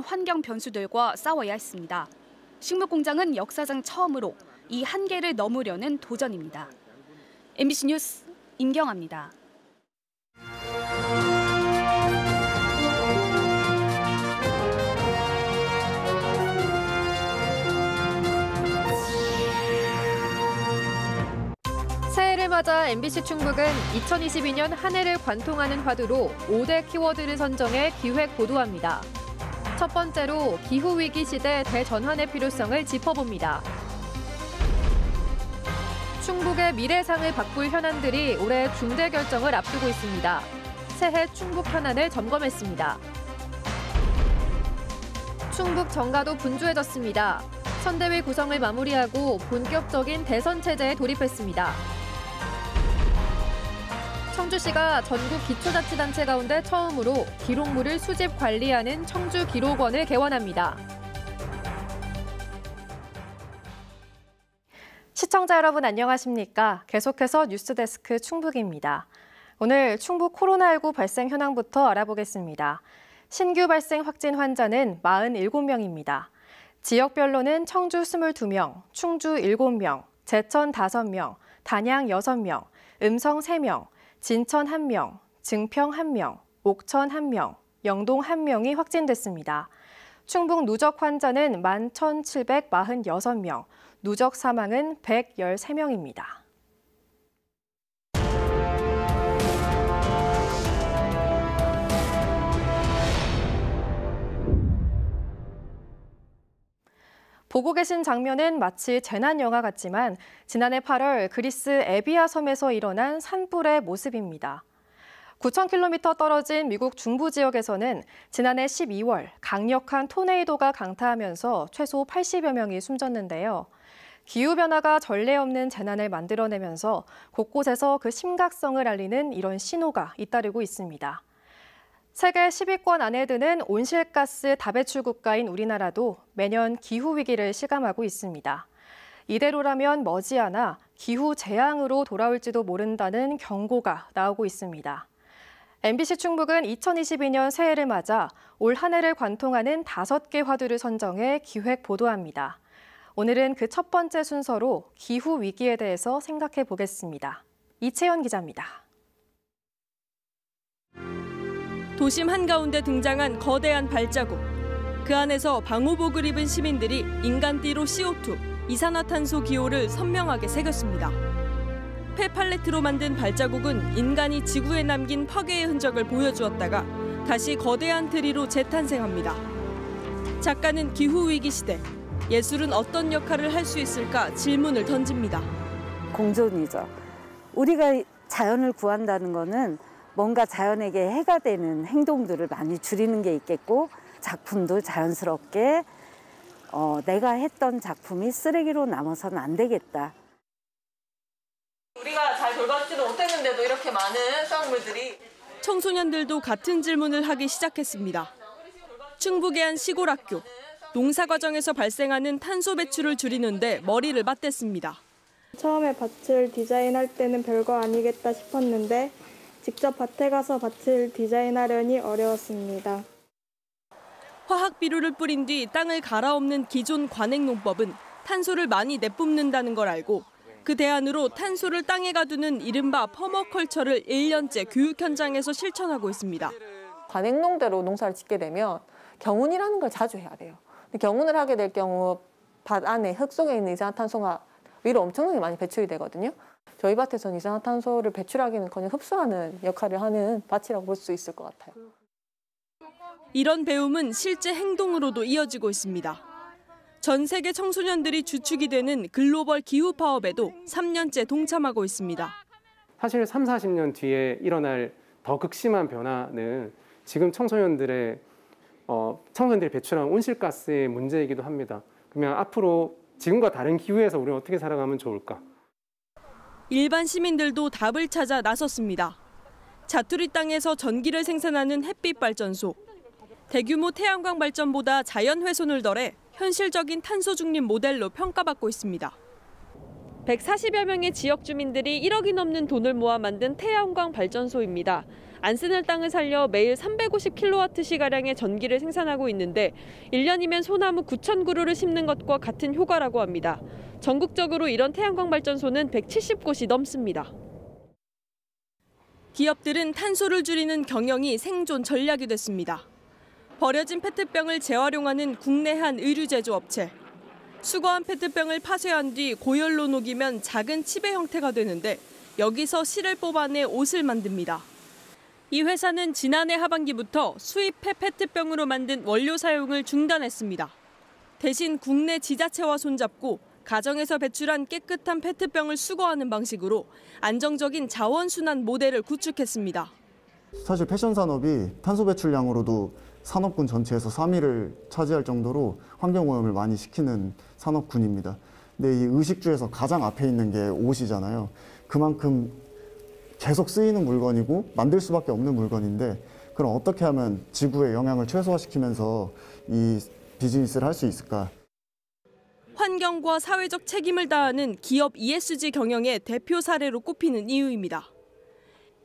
환경 변수들과 싸워야 했습니다. 식물공장은 역사상 처음으로 이 한계를 넘으려는 도전입니다. MBC 뉴스 임경아입니다. 새해를 맞아 MBC 충북은 2022년 한 해를 관통하는 화두로 5대 키워드를 선정해 기획 보도합니다. 첫 번째로 기후위기 시대 대전환의 필요성을 짚어봅니다. 충북의 미래상을 바꿀 현안들이 올해 중대 결정을 앞두고 있습니다. 새해 충북 현안을 점검했습니다. 충북 정가도 분주해졌습니다. 선대위 구성을 마무리하고 본격적인 대선 체제에 돌입했습니다. 청주시가 전국 기초자치단체 가운데 처음으로 기록물을 수집 관리하는 청주 기록원을 개원합니다. 시청자 여러분 안녕하십니까? 계속해서 뉴스데스크 충북입니다. 오늘 충북 코로나19 발생 현황부터 알아보겠습니다. 신규 발생 확진 환자는 47명입니다. 지역별로는 청주 22명, 충주 7명, 제천 5명, 단양 6명, 음성 3명, 진천 1명, 증평 1명, 옥천 1명, 영동 1명이 확진됐습니다. 충북 누적 환자는 11,746명, 누적 사망은 113명입니다. 보고 계신 장면은 마치 재난 영화 같지만 지난해 8월 그리스 에비아 섬에서 일어난 산불의 모습입니다. 9,000km 떨어진 미국 중부 지역에서는 지난해 12월 강력한 토네이도가 강타하면서 최소 80여 명이 숨졌는데요. 기후변화가 전례 없는 재난을 만들어내면서 곳곳에서 그 심각성을 알리는 이런 신호가 잇따르고 있습니다. 세계 10위권 안에 드는 온실가스 다배출 국가인 우리나라도 매년 기후위기를 실감하고 있습니다. 이대로라면 머지않아 기후 재앙으로 돌아올지도 모른다는 경고가 나오고 있습니다. MBC 충북은 2022년 새해를 맞아 올 한 해를 관통하는 다섯 개 화두를 선정해 기획 보도합니다. 오늘은 그 첫 번째 순서로 기후 위기에 대해서 생각해 보겠습니다. 이채연 기자입니다. 도심 한가운데 등장한 거대한 발자국. 그 안에서 방호복을 입은 시민들이 인간띠로 CO2, 이산화탄소 기호를 선명하게 새겼습니다. 폐 팔레트로 만든 발자국은 인간이 지구에 남긴 파괴의 흔적을 보여주었다가 다시 거대한 트리로 재탄생합니다. 작가는 기후위기 시대, 예술은 어떤 역할을 할 수 있을까 질문을 던집니다. 공존이죠. 우리가 자연을 구한다는 거는 뭔가 자연에게 해가 되는 행동들을 많이 줄이는 게 있겠고 작품도 자연스럽게 어, 내가 했던 작품이 쓰레기로 남아서는 안 되겠다. 우리가 잘 돌봐주지도 못했는데도 이렇게 많은 수확물들이 청소년들도 같은 질문을 하기 시작했습니다. 충북의 한 시골 학교. 농사 과정에서 발생하는 탄소 배출을 줄이는데 머리를 맞댔습니다. 처음에 밭을 디자인할 때는 별거 아니겠다 싶었는데 직접 밭에 가서 밭을 디자인하려니 어려웠습니다. 화학 비료를 뿌린 뒤 땅을 갈아엎는 기존 관행 농법은 탄소를 많이 내뿜는다는 걸 알고 그 대안으로 탄소를 땅에 가두는 이른바 퍼머컬처를 1년째 교육 현장에서 실천하고 있습니다. 관행농대로 농사를 짓게 되면 경운이라는 걸 자주 해야 돼요. 경운을 하게 될 경우 밭 안에 흙 속에 있는 이산화탄소가 위로 엄청나게 많이 배출이 되거든요. 저희 밭에서는 이산화탄소를 배출하기는커녕 흡수하는 역할을 하는 밭이라고 볼 수 있을 것 같아요. 이런 배움은 실제 행동으로도 이어지고 있습니다. 전 세계 청소년들이 주축이 되는 글로벌 기후 파업에도 3년째 동참하고 있습니다. 사실 3, 40년 뒤에 일어날 더 극심한 변화는 지금 청소년들의 어, 청소년들이 배출한 온실가스의 문제이기도 합니다. 그러면 앞으로 지금과 다른 기후에서 우리는 어떻게 살아가면 좋을까? 일반 시민들도 답을 찾아 나섰습니다. 자투리 땅에서 전기를 생산하는 햇빛 발전소. 대규모 태양광 발전보다 자연 훼손을 덜해 현실적인 탄소 중립 모델로 평가받고 있습니다. 140여 명의 지역 주민들이 1억이 넘는 돈을 모아 만든 태양광 발전소입니다. 안 쓰는 땅을 살려 매일 350kWh가량의 전기를 생산하고 있는데 1년이면 소나무 9천 그루를 심는 것과 같은 효과라고 합니다. 전국적으로 이런 태양광 발전소는 170곳이 넘습니다. 기업들은 탄소를 줄이는 경영이 생존 전략이 됐습니다. 버려진 페트병을 재활용하는 국내 한 의류 제조 업체. 수거한 페트병을 파쇄한 뒤 고열로 녹이면 작은 칩의 형태가 되는데 여기서 실을 뽑아내 옷을 만듭니다. 이 회사는 지난해 하반기부터 수입 폐 페트병으로 만든 원료 사용을 중단했습니다. 대신 국내 지자체와 손잡고 가정에서 배출한 깨끗한 페트병을 수거하는 방식으로 안정적인 자원순환 모델을 구축했습니다. 사실 패션 산업이 탄소 배출량으로도 산업군 전체에서 3위를 차지할 정도로 환경오염을 많이 시키는 산업군입니다. 근데 이 의식주에서 가장 앞에 있는 게 옷이잖아요. 그만큼 계속 쓰이는 물건이고 만들 수밖에 없는 물건인데 그럼 어떻게 하면 지구의 영향을 최소화시키면서 이 비즈니스를 할 수 있을까? 환경과 사회적 책임을 다하는 기업 ESG 경영의 대표 사례로 꼽히는 이유입니다.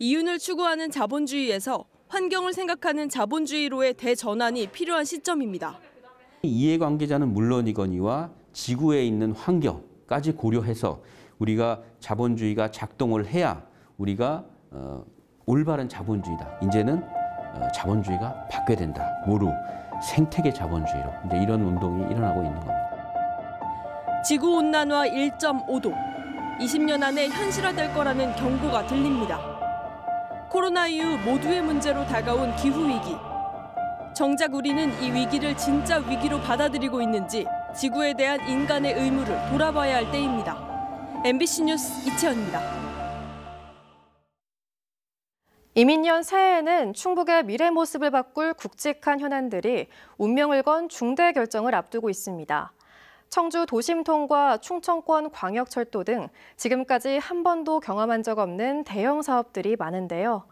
이윤을 추구하는 자본주의에서 환경을 생각하는 자본주의로의 대전환이 필요한 시점입니다. 이해관계자는 물론이거니와 지구에 있는 환경까지 고려해서 우리가 자본주의가 작동을 해야 우리가 어, 올바른 자본주의다. 이제는 어, 자본주의가 바뀌어야 된다. 모루 생태계 자본주의로 이제 이런 운동이 일어나고 있는 겁니다. 지구 온난화 1.5도 20년 안에 현실화될 거라는 경고가 들립니다. 코로나 이후 모두의 문제로 다가온 기후 위기. 정작 우리는 이 위기를 진짜 위기로 받아들이고 있는지 지구에 대한 인간의 의무를 돌아봐야 할 때입니다. MBC 뉴스 이채연입니다. 이민년 새해에는 충북의 미래 모습을 바꿀 굵직한 현안들이 운명을 건 중대 결정을 앞두고 있습니다. 청주 도심통과 충청권 광역철도 등 지금까지 한 번도 경험한 적 없는 대형 사업들이 많은데요.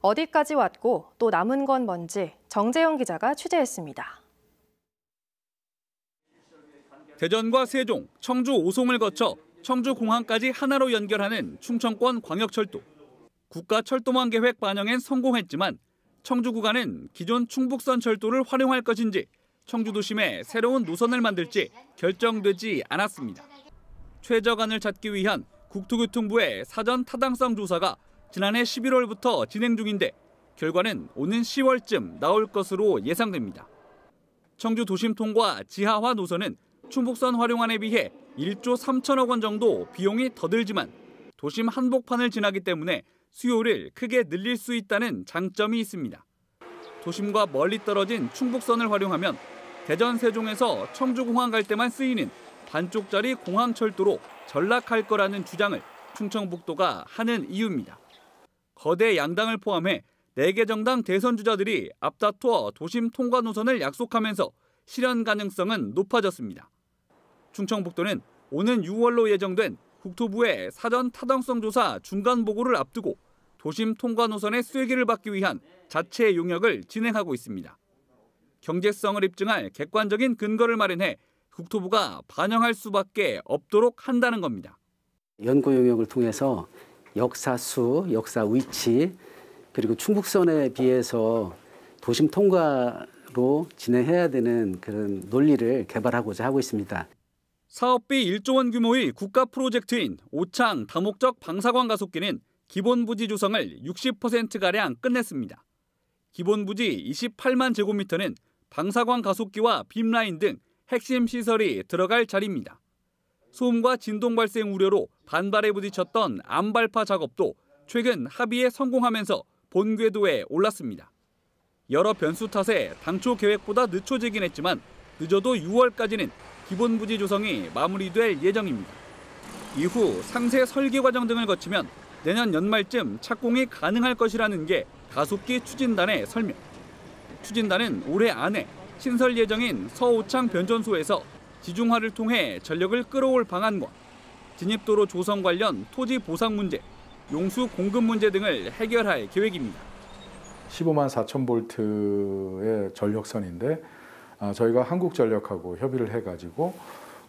어디까지 왔고 또 남은 건 뭔지 정재영 기자가 취재했습니다. 대전과 세종, 청주 오송을 거쳐 청주공항까지 하나로 연결하는 충청권 광역철도. 국가 철도망 계획 반영엔 성공했지만 청주 구간은 기존 충북선 철도를 활용할 것인지 청주 도심에 새로운 노선을 만들지 결정되지 않았습니다. 최저간을 찾기 위한 국토교통부의 사전 타당성 조사가 지난해 11월부터 진행 중인데 결과는 오는 10월쯤 나올 것으로 예상됩니다. 청주 도심 통과 지하화 노선은 충북선 활용안에 비해 1조 3천억 원 정도 비용이 더 들지만 도심 한복판을 지나기 때문에 수요를 크게 늘릴 수 있다는 장점이 있습니다. 도심과 멀리 떨어진 충북선을 활용하면 대전 세종에서 청주공항 갈 때만 쓰이는 반쪽짜리 공항철도로 전락할 거라는 주장을 충청북도가 하는 이유입니다. 거대 양당을 포함해 4개 정당 대선 주자들이 앞다투어 도심 통과 노선을 약속하면서 실현 가능성은 높아졌습니다. 충청북도는 오는 6월로 예정된 국토부의 사전 타당성 조사 중간 보고를 앞두고 도심 통과 노선의 쐐기를 받기 위한 자체 용역을 진행하고 있습니다. 경제성을 입증할 객관적인 근거를 마련해 국토부가 반영할 수밖에 없도록 한다는 겁니다. 연구 용역을 통해서 역사 수, 역사 위치, 그리고 충북선에 비해서 도심 통과로 진행해야 되는 그런 논리를 개발하고자 하고 있습니다. 사업비 1조 원 규모의 국가 프로젝트인 오창 다목적 방사광 가속기는 기본 부지 조성을 60%가량 끝냈습니다. 기본 부지 28만 제곱미터는 방사광 가속기와 빔라인 등 핵심 시설이 들어갈 자리입니다. 소음과 진동 발생 우려로 반발에 부딪혔던 암발파 작업도 최근 합의에 성공하면서 본궤도에 올랐습니다. 여러 변수 탓에 당초 계획보다 늦춰지긴 했지만 늦어도 6월까지는 기본 부지 조성이 마무리될 예정입니다. 이후 상세 설계 과정 등을 거치면 내년 연말쯤 착공이 가능할 것이라는 게 가속기 추진단의 설명. 추진단은 올해 안에 신설 예정인 서오창 변전소에서 지중화를 통해 전력을 끌어올 방안과 진입도로 조성 관련 토지 보상 문제, 용수 공급 문제 등을 해결할 계획입니다. 15만 4천 볼트의 전력선인데 아, 저희가 한국전력하고 협의를 해가지고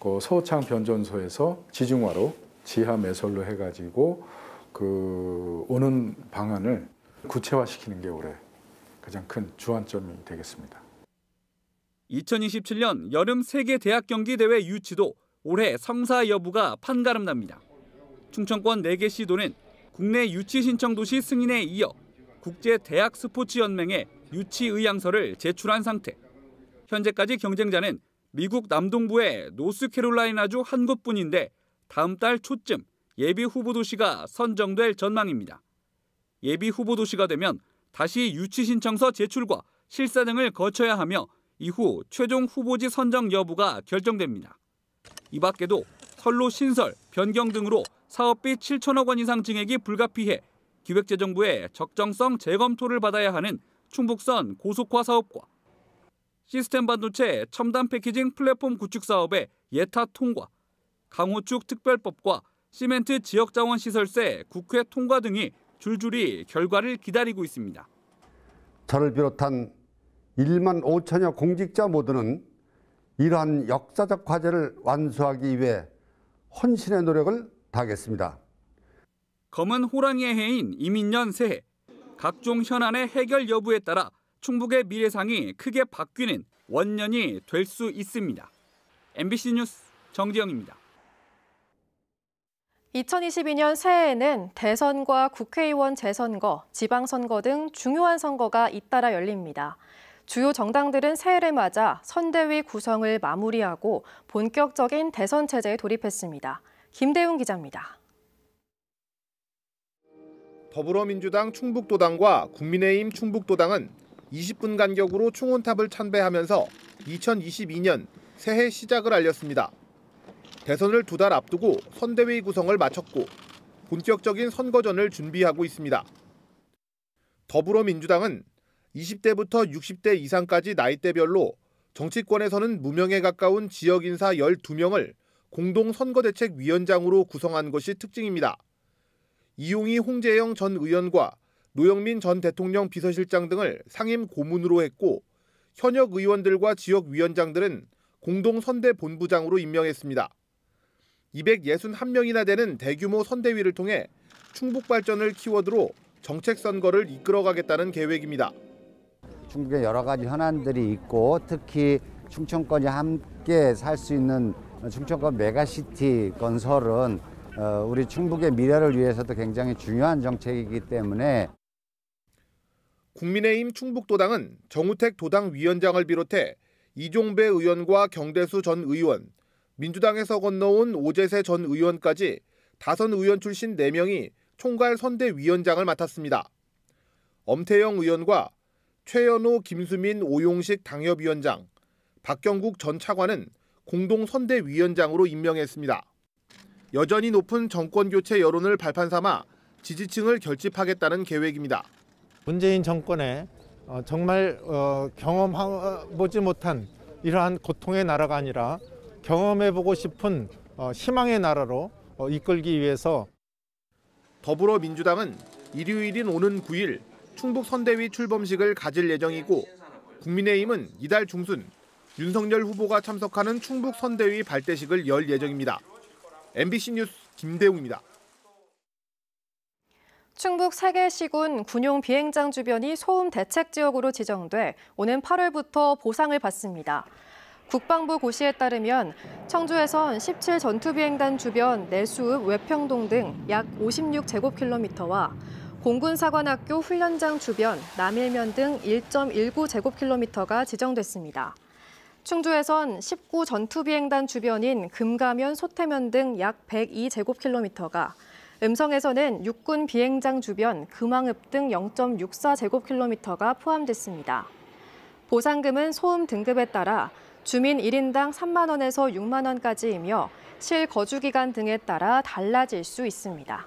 그 서창 변전소에서 지중화로 지하 매설로 해가지고 그 오는 방안을 구체화시키는 게 올해 가장 큰 주안점이 되겠습니다. 2027년 여름 세계 대학 경기 대회 유치도 올해 성사 여부가 판가름 납니다. 충청권 4개 시도는 국내 유치 신청 도시 승인에 이어 국제 대학 스포츠 연맹에 유치 의향서를 제출한 상태. 현재까지 경쟁자는 미국 남동부의 노스캐롤라이나주 한 곳뿐인데 다음 달 초쯤 예비 후보 도시가 선정될 전망입니다. 예비 후보 도시가 되면 다시 유치 신청서 제출과 실사 등을 거쳐야 하며 이후 최종 후보지 선정 여부가 결정됩니다. 이 밖에도 선로 신설, 변경 등으로 사업비 7천억 원 이상 증액이 불가피해 기획재정부의 적정성 재검토를 받아야 하는 충북선 고속화 사업과 시스템 반도체 첨단 패키징 플랫폼 구축 사업의 예타 통과, 강호축 특별법과 시멘트 지역자원 시설세 국회 통과 등이 줄줄이 결과를 기다리고 있습니다. 저를 비롯한 1만 5천여 공직자 모두는 이러한 역사적 과제를 완수하기 위해 헌신의 노력을 다하겠습니다. 검은 호랑이의 해인 이민년 새해 각종 현안의 해결 여부에 따라 충북의 미래상이 크게 바뀌는 원년이 될 수 있습니다. MBC 뉴스 정지영입니다. 2022년 새해에는 대선과 국회의원 재선거, 지방선거 등 중요한 선거가 잇따라 열립니다. 주요 정당들은 새해를 맞아 선대위 구성을 마무리하고 본격적인 대선 체제에 돌입했습니다. 김대웅 기자입니다. 더불어민주당 충북도당과 국민의힘 충북도당은 20분 간격으로 충원탑을 참배하면서 2022년 새해 시작을 알렸습니다. 대선을 두 달 앞두고 선대위 구성을 마쳤고 본격적인 선거전을 준비하고 있습니다. 더불어민주당은 20대부터 60대 이상까지 나이대별로 정치권에서는 무명에 가까운 지역 인사 12명을 공동 선거대책위원장으로 구성한 것이 특징입니다. 이용희 홍재영 전 의원과 노영민 전 대통령 비서실장 등을 상임 고문으로 했고 현역 의원들과 지역 위원장들은 공동 선대 본부장으로 임명했습니다. 261명이나 되는 대규모 선대위를 통해 충북 발전을 키워드로 정책 선거를 이끌어가겠다는 계획입니다. 충북에 여러 가지 현안들이 있고 특히 충청권이 함께 살 수 있는 충청권 메가시티 건설은 우리 충북의 미래를 위해서도 굉장히 중요한 정책이기 때문에 국민의힘 충북도당은 정우택 도당 위원장을 비롯해 이종배 의원과 경대수 전 의원, 민주당에서 건너온 오재세 전 의원까지 다선 의원 출신 4명이 총괄 선대위원장을 맡았습니다. 엄태영 의원과 최연호, 김수민, 오용식 당협위원장, 박경국 전 차관은 공동 선대위원장으로 임명했습니다. 여전히 높은 정권 교체 여론을 발판 삼아 지지층을 결집하겠다는 계획입니다. 문재인 정권에 정말 경험해보지 못한 이러한 고통의 나라가 아니라 경험해보고 싶은 희망의 나라로 이끌기 위해서 더불어민주당은 일요일인 오는 9일 충북 선대위 출범식을 가질 예정이고 국민의힘은 이달 중순 윤석열 후보가 참석하는 충북 선대위 발대식을 열 예정입니다. MBC 뉴스 김대웅입니다. 충북 세계시군 군용 비행장 주변이 소음 대책 지역으로 지정돼 오는 8월부터 보상을 받습니다. 국방부 고시에 따르면 청주에선 17 전투비행단 주변 내수읍 외평동 등 약 56제곱킬로미터와 공군사관학교 훈련장 주변 남일면 등 1.19제곱킬로미터가 지정됐습니다. 충주에선 19 전투비행단 주변인 금가면, 소태면 등 약 102제곱킬로미터가 음성에서는 육군 비행장 주변 금왕읍 등 0.64제곱킬로미터가 포함됐습니다. 보상금은 소음 등급에 따라 주민 1인당 3만 원에서 6만 원까지이며 실 거주 기간 등에 따라 달라질 수 있습니다.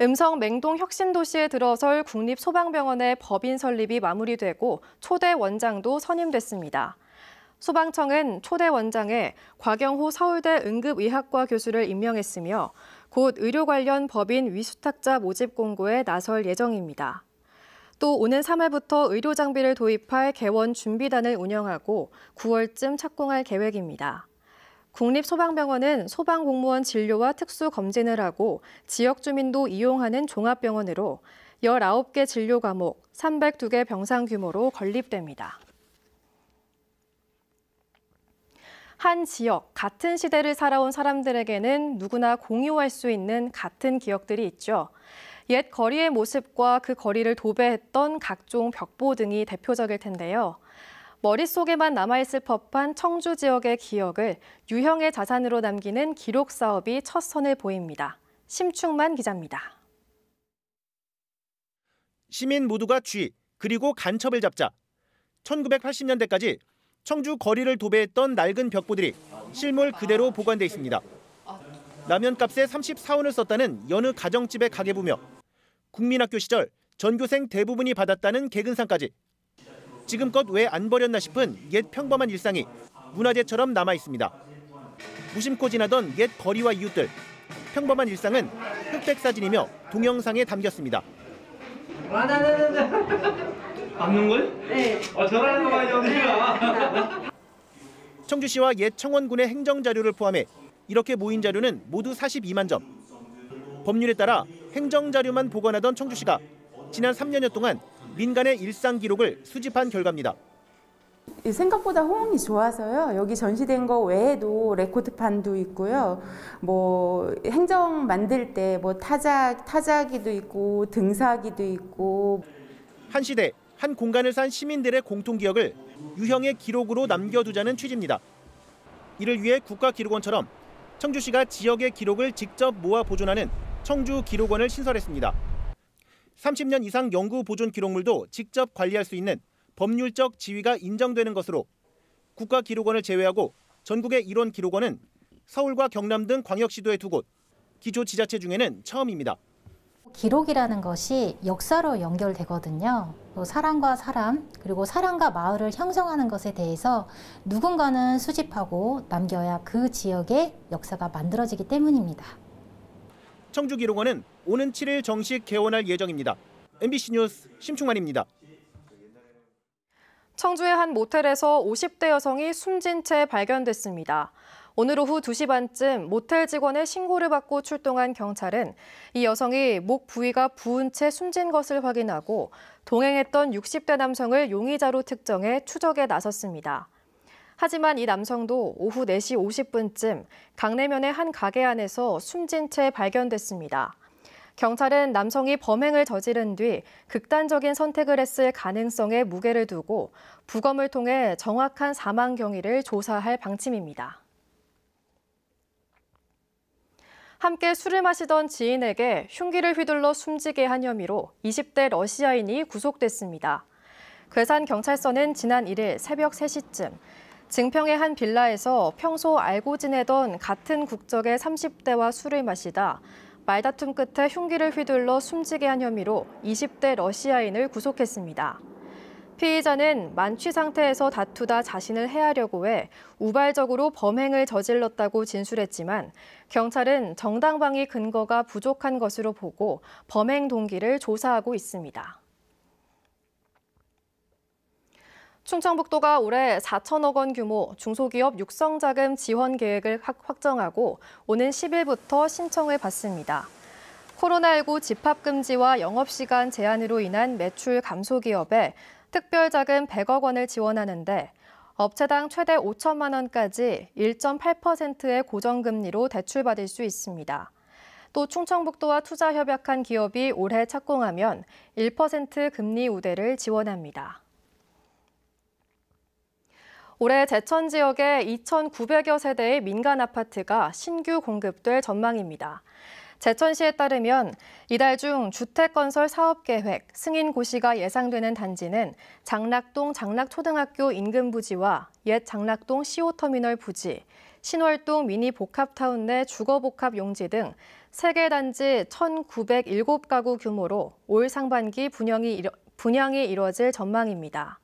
음성 맹동 혁신도시에 들어설 국립소방병원의 법인 설립이 마무리되고 초대 원장도 선임됐습니다. 소방청은 초대 원장에 곽영호 서울대 응급의학과 교수를 임명했으며 곧 의료 관련 법인 위수탁자 모집 공고에 나설 예정입니다. 또 오는 3월부터 의료 장비를 도입할 개원 준비단을 운영하고 9월쯤 착공할 계획입니다. 국립소방병원은 소방공무원 진료와 특수 검진을 하고 지역 주민도 이용하는 종합병원으로 19개 진료 과목, 302개 병상 규모로 건립됩니다. 한 지역, 같은 시대를 살아온 사람들에게는 누구나 공유할 수 있는 같은 기억들이 있죠. 옛 거리의 모습과 그 거리를 도배했던 각종 벽보 등이 대표적일 텐데요. 머릿속에만 남아있을 법한 청주 지역의 기억을 유형의 자산으로 남기는 기록 사업이 첫 선을 보입니다. 심충만 기자입니다. 시민 모두가 쥐 그리고 간첩을 잡자. 1980년대까지 청주 거리를 도배했던 낡은 벽보들이 실물 그대로 보관돼 있습니다. 라면값에 34원을 썼다는 여느 가정집의 가계부며 국민학교 시절 전교생 대부분이 받았다는 개근상까지 지금껏 왜 안 버렸나 싶은 옛 평범한 일상이 문화재처럼 남아 있습니다. 무심코 지나던 옛 거리와 이웃들 평범한 일상은 흑백 사진이며 동영상에 담겼습니다. 받는 걸? 네. 아, 전화하는 거 많이 언니가. 청주시와 옛 청원군의 행정 자료를 포함해 이렇게 모인 자료는 모두 42만 점. 법률에 따라 행정 자료만 보관하던 청주시가 지난 3년여 동안 민간의 일상 기록을 수집한 결과입니다. 생각보다 호응이 좋아서요. 여기 전시된 거 외에도 레코드판도 있고요. 뭐 행정 만들 때 뭐 타작 타자기도 있고 등사기도 있고 한 시대 한 공간을 산 시민들의 공통 기억을 유형의 기록으로 남겨두자는 취지입니다. 이를 위해 국가기록원처럼 청주시가 지역의 기록을 직접 모아 보존하는 청주 기록원을 신설했습니다. 30년 이상 연구 보존 기록물도 직접 관리할 수 있는 법률적 지위가 인정되는 것으로 국가기록원을 제외하고 전국의 이론 기록원은 서울과 경남 등 광역시도에 두 곳, 기초 지자체 중에는 처음입니다. 기록이라는 것이 역사로 연결되거든요. 또 사람과 사람, 그리고 사람과 마을을 형성하는 것에 대해서 누군가는 수집하고 남겨야 그 지역의 역사가 만들어지기 때문입니다. 청주기록원은 오는 7일 정식 개원할 예정입니다. MBC 뉴스 심충만입니다. 청주의 한 모텔에서 50대 여성이 숨진 채 발견됐습니다. 오늘 오후 2시 반쯤 모텔 직원의 신고를 받고 출동한 경찰은 이 여성이 목 부위가 부은 채 숨진 것을 확인하고 동행했던 60대 남성을 용의자로 특정해 추적에 나섰습니다. 하지만 이 남성도 오후 4시 50분쯤 강내면의 한 가게 안에서 숨진 채 발견됐습니다. 경찰은 남성이 범행을 저지른 뒤 극단적인 선택을 했을 가능성에 무게를 두고 부검을 통해 정확한 사망 경위를 조사할 방침입니다. 함께 술을 마시던 지인에게 흉기를 휘둘러 숨지게 한 혐의로 20대 러시아인이 구속됐습니다. 괴산 경찰서는 지난 1일 새벽 3시쯤 증평의 한 빌라에서 평소 알고 지내던 같은 국적의 30대와 술을 마시다 말다툼 끝에 흉기를 휘둘러 숨지게 한 혐의로 20대 러시아인을 구속했습니다. 피의자는 만취 상태에서 다투다 자신을 해하려고 해 우발적으로 범행을 저질렀다고 진술했지만 경찰은 정당방위 근거가 부족한 것으로 보고 범행 동기를 조사하고 있습니다. 충청북도가 올해 4천억 원 규모 중소기업 육성자금 지원 계획을 확정하고 오는 10일부터 신청을 받습니다. 코로나19 집합금지와 영업시간 제한으로 인한 매출 감소 기업에 특별자금 100억 원을 지원하는데 업체당 최대 5천만 원까지 1.8%의 고정금리로 대출받을 수 있습니다. 또 충청북도와 투자 협약한 기업이 올해 착공하면 1% 금리 우대를 지원합니다. 올해 제천 지역에 2,900여 세대의 민간 아파트가 신규 공급될 전망입니다. 제천시에 따르면 이달 중 주택건설 사업계획 승인 고시가 예상되는 단지는 장락동 장락초등학교 인근 부지와 옛 장락동 시오터미널 부지, 신월동 미니 복합타운 내 주거복합 용지 등 3개 단지 1,907가구 규모로 올 상반기 분양이, 분양이 이뤄질 전망입니다.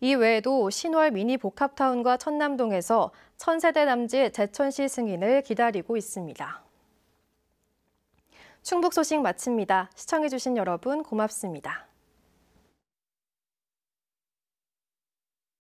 이 외에도 신월 미니 복합타운과 천남동에서 천세대 남짓 제천시 승인을 기다리고 있습니다. 충북 소식 마칩니다. 시청해주신 여러분 고맙습니다.